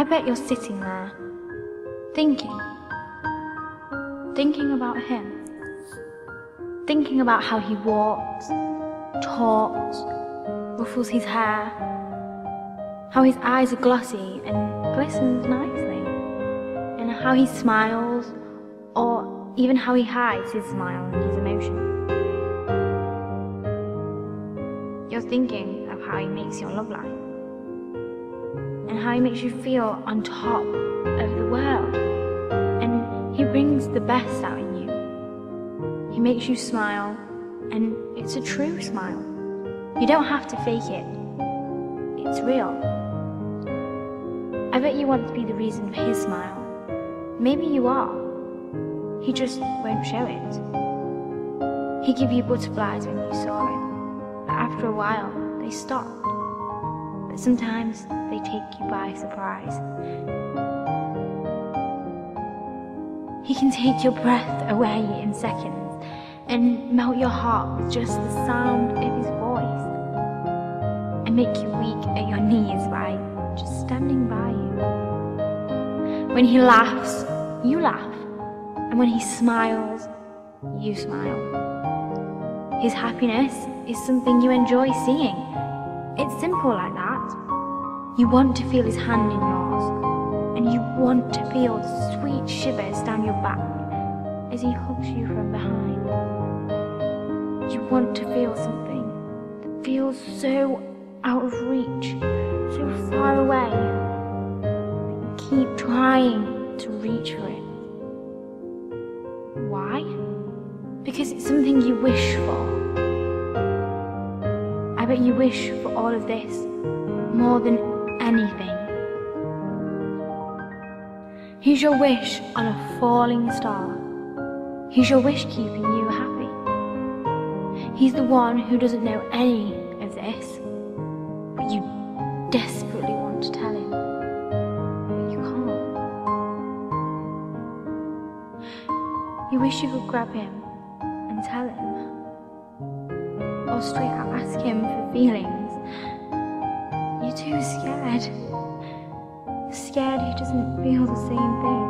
I bet you're sitting there, thinking, thinking about him, thinking about how he walks, talks, ruffles his hair, how his eyes are glossy and glistens nicely, and how he smiles, or even how he hides his smile and his emotion. You're thinking of how he makes your love life and how he makes you feel on top of the world. And he brings the best out in you. He makes you smile, and it's a true smile. You don't have to fake it, it's real. I bet you want to be the reason for his smile. Maybe you are. He just won't show it. He give you butterflies when you saw him, but after a while, they stopped. Sometimes they take you by surprise. He can take your breath away in seconds and melt your heart with just the sound of his voice and make you weak at your knees by just standing by you. When he laughs, you laugh, and when he smiles, you smile. His happiness is something you enjoy seeing. It's simple like that. You want to feel his hand in yours, and you want to feel sweet shivers down your back as he hugs you from behind. You want to feel something that feels so out of reach, so far away. Keep trying to reach for it. Why? Because it's something you wish You wish for all of this more than anything. He's your wish on a falling star. He's your wish keeping you happy. He's the one who doesn't know any of this, but you desperately want to tell him. But you can't. You wish you could grab him and tell him. Or straight out ask him for feelings. You're too scared. Scared he doesn't feel the same thing.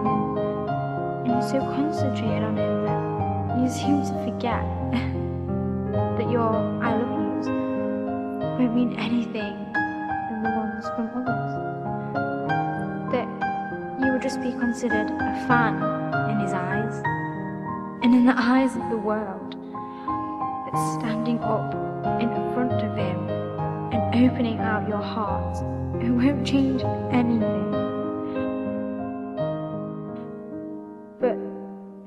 And you're so concentrated on him that you seem to forget that your I love yous won't mean anything than the ones from others. That you would just be considered a fan in his eyes and in the eyes of the world. Standing up in front of him and opening out your heart, it won't change anything. But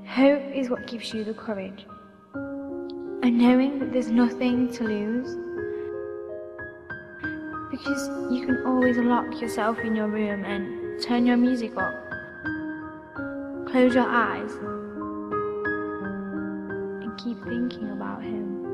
hope is what gives you the courage. And knowing that there's nothing to lose. Because you can always lock yourself in your room and turn your music up. Close your eyes keep thinking about him.